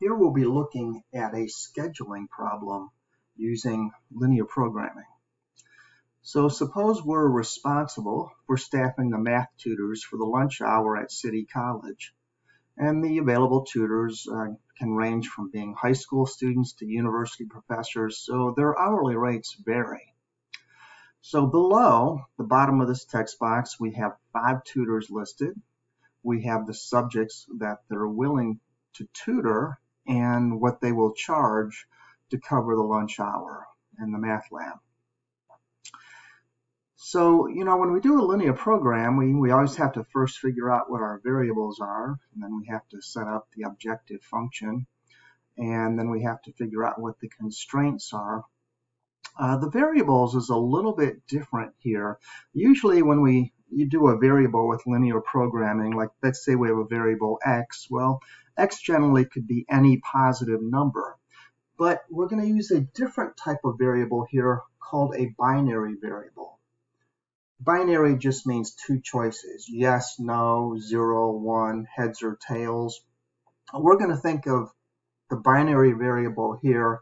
Here we'll be looking at a scheduling problem using linear programming. So suppose we're responsible for staffing the math tutors for the lunch hour at City College. And the available tutors uh, can range from being high school students to university professors, so their hourly rates vary. So below the bottom of this text box, we have five tutors listed. We have the subjects that they're willing to tutor and what they will charge to cover the lunch hour in the math lab. So, you know, when we do a linear program, we, we always have to first figure out what our variables are, and then we have to set up the objective function, and then we have to figure out what the constraints are. Uh, the variables is a little bit different here. Usually when we you do a variable with linear programming, like let's say we have a variable x, well, x generally could be any positive number. But we're going to use a different type of variable here called a binary variable. Binary just means two choices, yes, no, zero, one, heads or tails. We're going to think of the binary variable here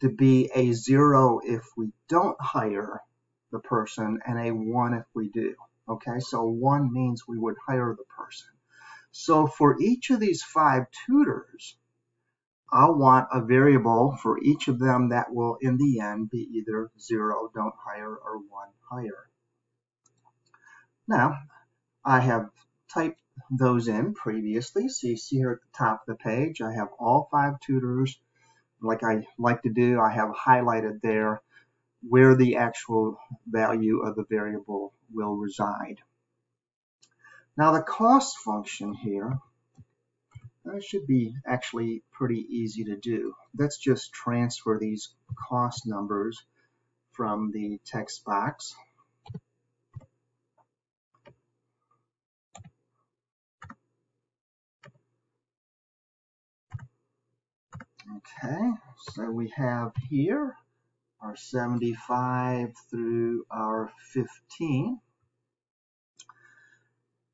to be a zero if we don't hire the person and a one if we do. Okay, so one means we would hire the person. So for each of these five tutors, I'll want a variable for each of them that will in the end be either zero, don't hire, or one, hire. Now, I have typed those in previously. So you see here at the top of the page, I have all five tutors. Like I like to do, I have highlighted there where the actual value of the variable will reside. Now the cost function here, that should be actually pretty easy to do. Let's just transfer these cost numbers from the text box. Okay, so we have here our 75 through our 15.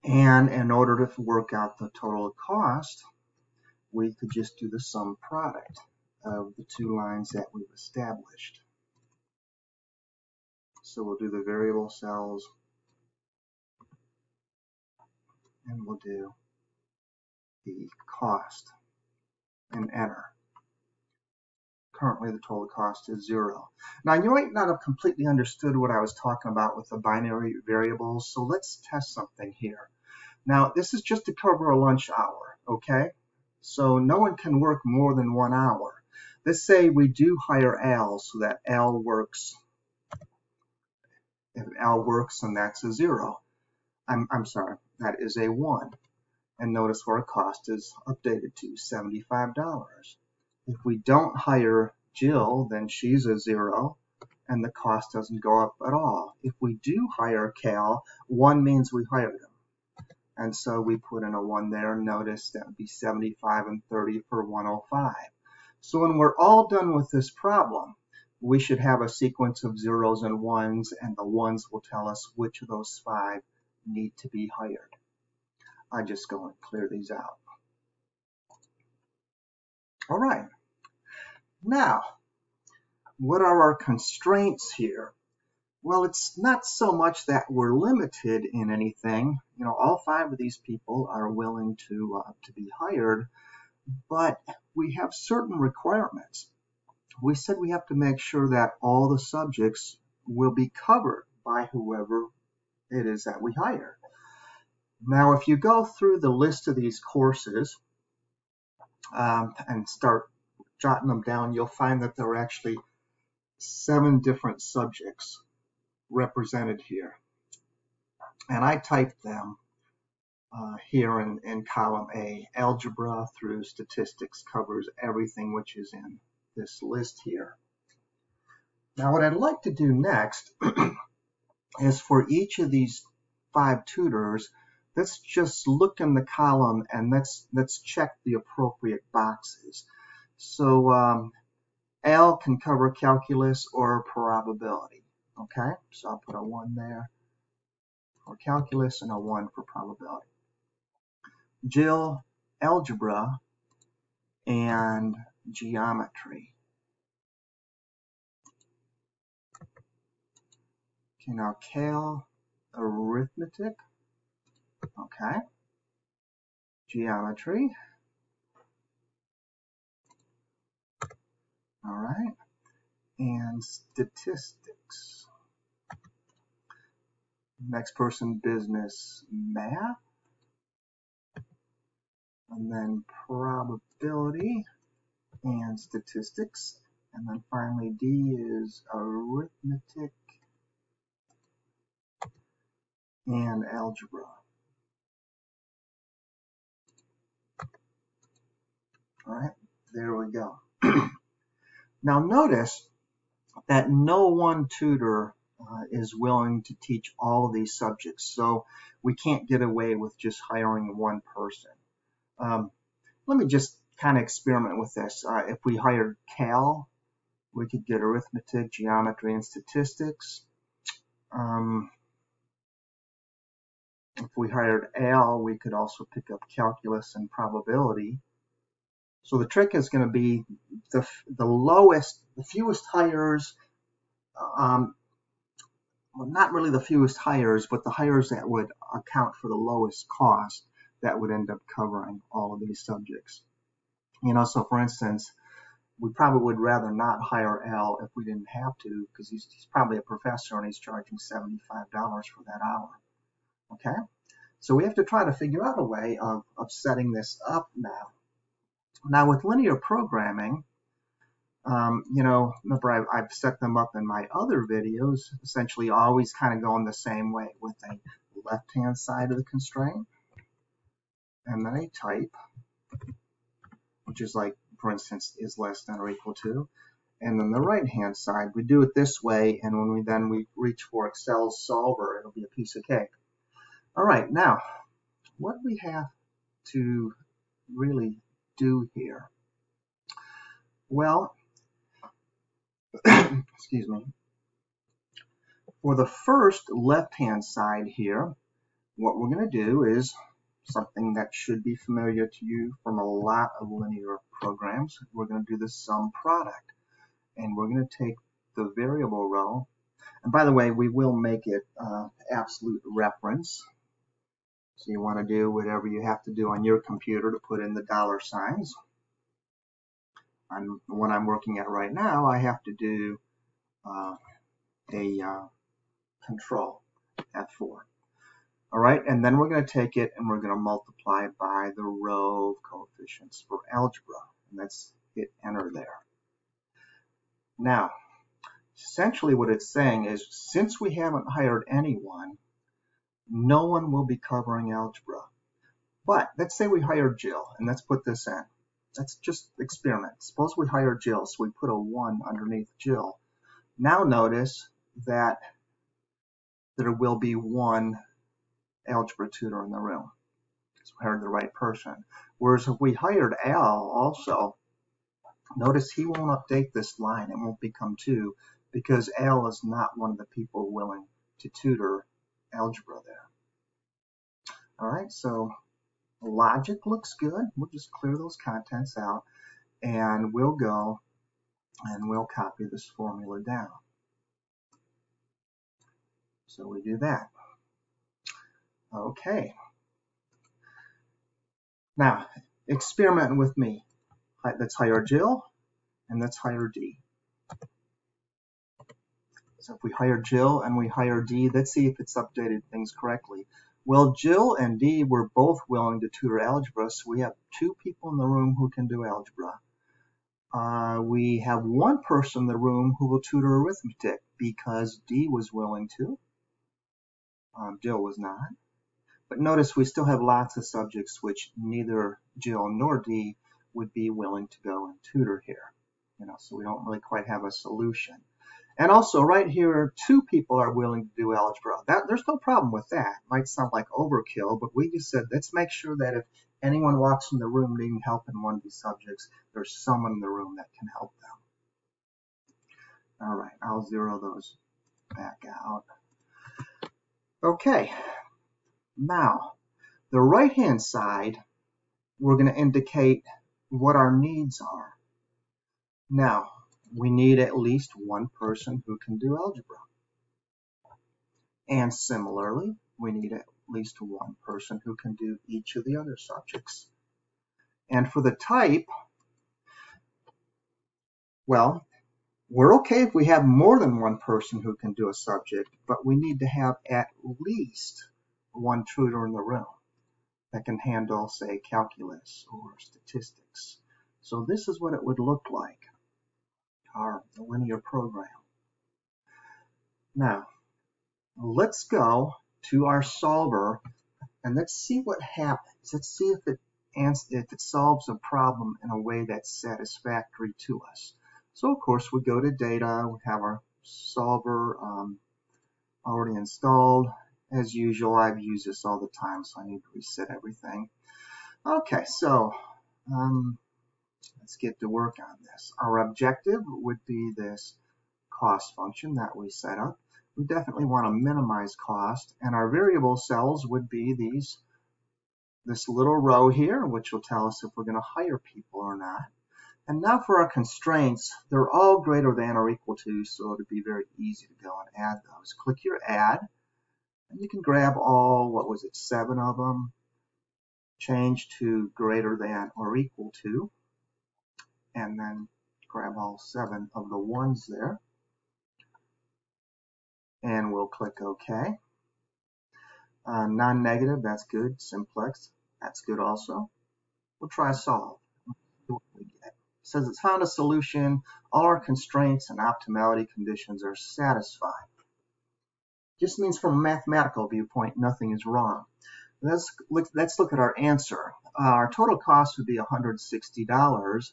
And in order to work out the total cost, we could just do the sum product of the two lines that we've established. So we'll do the variable cells and we'll do the cost and enter currently the total cost is zero. Now you might not have completely understood what I was talking about with the binary variables, so let's test something here. Now this is just to cover a lunch hour, okay? So no one can work more than one hour. Let's say we do hire Al so that Al works. If Al works, then that's a zero. I'm, I'm sorry, that is a one. And notice where our cost is updated to $75. If we don't hire Jill, then she's a zero and the cost doesn't go up at all. If we do hire Cal, one means we hired him. And so we put in a one there. Notice that would be 75 and 30 for 105. So when we're all done with this problem, we should have a sequence of zeros and ones, and the ones will tell us which of those five need to be hired. I just go and clear these out. All right. Now, what are our constraints here? Well, it's not so much that we're limited in anything. You know, all five of these people are willing to uh, to be hired, but we have certain requirements. We said we have to make sure that all the subjects will be covered by whoever it is that we hire. Now, if you go through the list of these courses, um, and start jotting them down, you'll find that there are actually seven different subjects represented here. And I typed them uh, here in, in column A. Algebra through statistics covers everything which is in this list here. Now what I'd like to do next is for each of these five tutors let's just look in the column and let's let's check the appropriate boxes. So um, Al can cover calculus or probability. Okay, so I'll put a 1 there for calculus and a 1 for probability. Jill, algebra, and geometry. Okay, now Cal arithmetic. Okay. Geometry. All right. And statistics. Next person, business math. And then probability and statistics. And then finally D is arithmetic and algebra. All right, there we go. now notice that no one tutor uh, is willing to teach all of these subjects, so we can't get away with just hiring one person. Um, let me just kind of experiment with this. Uh, if we hired Cal, we could get arithmetic, geometry, and statistics. Um, if we hired Al, we could also pick up calculus and probability. So the trick is going to be the, the lowest, the fewest hires, um, well, not really the fewest hires, but the hires that would account for the lowest cost that would end up covering all of these subjects. You know, so for instance, we probably would rather not hire Al if we didn't have to, because he's, he's probably a professor and he's charging $75 for that hour. Okay? So we have to try to figure out a way of, of setting this up now. Now with linear programming, um, you know, remember I, have set them up in my other videos, essentially always kind of going the same way with a left-hand side of the constraint and then a type, which is like, for instance, is less than or equal to. And then the right-hand side, we do it this way, and when we then we reach for Excel's solver, it'll be a piece of cake. All right, now, what we have to really do here? Well, excuse me. For the first left-hand side here, what we're going to do is something that should be familiar to you from a lot of linear programs. We're going to do the sum product. And we're going to take the variable row. And by the way, we will make it uh, absolute reference. So you want to do whatever you have to do on your computer to put in the dollar signs. I'm, what I'm working at right now, I have to do uh, a uh, control F4. All right, and then we're going to take it and we're going to multiply by the row of coefficients for algebra. And let's hit enter there. Now, essentially what it's saying is since we haven't hired anyone, no one will be covering algebra. But let's say we hire Jill, and let's put this in. Let's just experiment. Suppose we hire Jill, so we put a 1 underneath Jill. Now notice that there will be one algebra tutor in the room. So we hired the right person. Whereas if we hired Al also, notice he won't update this line. It won't become 2 because Al is not one of the people willing to tutor algebra there. All right, so logic looks good. We'll just clear those contents out and we'll go and we'll copy this formula down. So we do that. Okay. Now, experiment with me. Let's hire Jill and let's hire D. So if we hire Jill and we hire D, let's see if it's updated things correctly. Well, Jill and Dee were both willing to tutor algebra, so we have two people in the room who can do algebra. Uh, we have one person in the room who will tutor arithmetic because Dee was willing to. Um, Jill was not. But notice we still have lots of subjects which neither Jill nor Dee would be willing to go and tutor here. You know, so we don't really quite have a solution. And also right here, two people are willing to do algebra. That, there's no problem with that. Might sound like overkill, but we just said, let's make sure that if anyone walks in the room needing help in one of these subjects, there's someone in the room that can help them. All right, I'll zero those back out. Okay, now the right-hand side, we're going to indicate what our needs are. Now, we need at least one person who can do algebra. And similarly, we need at least one person who can do each of the other subjects. And for the type, well, we're okay if we have more than one person who can do a subject, but we need to have at least one tutor in the room that can handle, say, calculus or statistics. So this is what it would look like, our linear program. Now, let's go to our solver and let's see what happens. Let's see if it, if it solves a problem in a way that's satisfactory to us. So of course we go to data, we have our solver um, already installed. As usual, I've used this all the time, so I need to reset everything. Okay, so um, let's get to work on this. Our objective would be this cost function that we set up. We definitely want to minimize cost, and our variable cells would be these this little row here, which will tell us if we're going to hire people or not. And now for our constraints, they're all greater than or equal to, so it'd be very easy to go and add those. Click your add, and you can grab all, what was it, seven of them, change to greater than or equal to, and then grab all seven of the ones there. And we'll click OK. Uh, Non-negative, that's good. Simplex, that's good also. We'll try solve says it's found a solution, all our constraints and optimality conditions are satisfied. Just means from a mathematical viewpoint, nothing is wrong. Let's look, let's look at our answer. Uh, our total cost would be $160.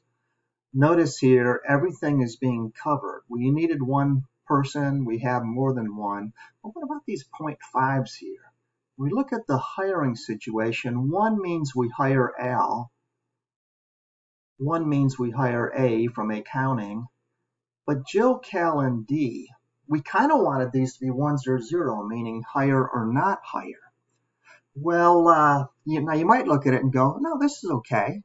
Notice here, everything is being covered. We needed one person, we have more than one. But what about these 0.5s here? We look at the hiring situation. One means we hire Al, one means we hire A from accounting, but Jill, Cal, and D, we kind of wanted these to be ones or zero, meaning hire or not hire. Well, uh, you, now you might look at it and go, no, this is okay.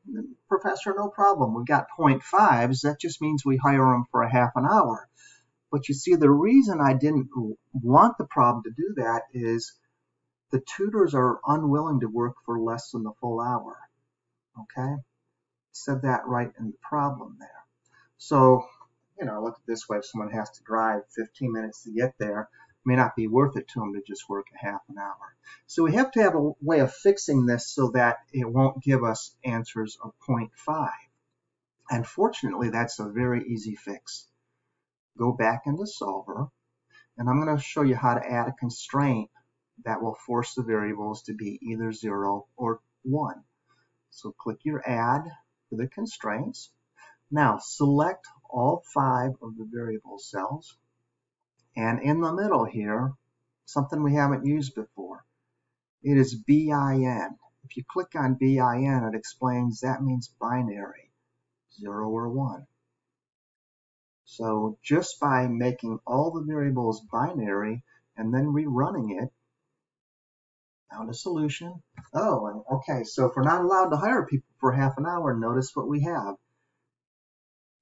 Professor, no problem. We've got 0.5s. That just means we hire them for a half an hour. But you see, the reason I didn't want the problem to do that is the tutors are unwilling to work for less than the full hour. Okay? said that right in the problem there. So, you know, look at this way. If someone has to drive 15 minutes to get there, may not be worth it to them to just work a half an hour. So we have to have a way of fixing this so that it won't give us answers of 0.5. And fortunately, that's a very easy fix. Go back into Solver, and I'm going to show you how to add a constraint that will force the variables to be either 0 or 1. So click your Add, for the constraints. Now select all five of the variable cells. And in the middle here, something we haven't used before. It is BIN. If you click on BIN, it explains that means binary, 0 or 1. So just by making all the variables binary and then rerunning it, Found a solution. Oh, okay. So if we're not allowed to hire people for half an hour, notice what we have.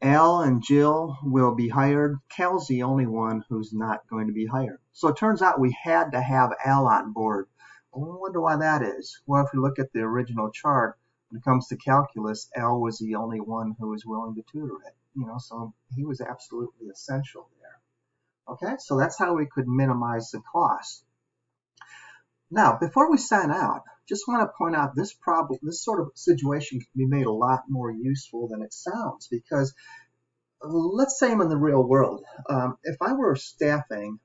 Al and Jill will be hired. Cal's the only one who's not going to be hired. So it turns out we had to have Al on board. I wonder why that is. Well, if you look at the original chart, when it comes to calculus, Al was the only one who was willing to tutor it. You know, so he was absolutely essential there. Okay, so that's how we could minimize the cost. Now, before we sign out, just want to point out this problem, this sort of situation can be made a lot more useful than it sounds because let's say I'm in the real world. Um, if I were staffing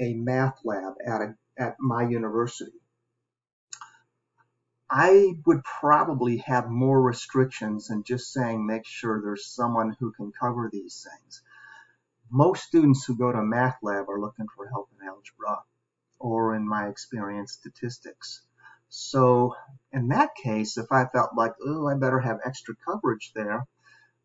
a math lab at, a, at my university, I would probably have more restrictions than just saying make sure there's someone who can cover these things. Most students who go to math lab are looking for help in algebra or in my experience, statistics. So in that case, if I felt like, oh, I better have extra coverage there,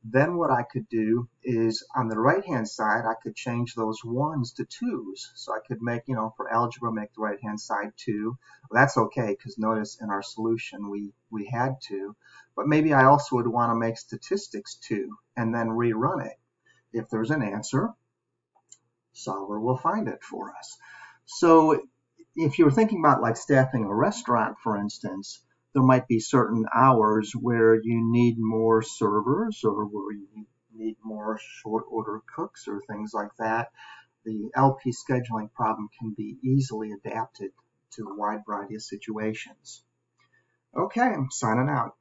then what I could do is on the right hand side, I could change those ones to twos. So I could make, you know, for algebra, make the right hand side two. Well, that's okay because notice in our solution we, we had two. But maybe I also would want to make statistics two and then rerun it. If there's an answer, solver will find it for us. So if you're thinking about like staffing a restaurant, for instance, there might be certain hours where you need more servers or where you need more short order cooks or things like that. The LP scheduling problem can be easily adapted to a wide variety of situations. Okay, I'm signing out.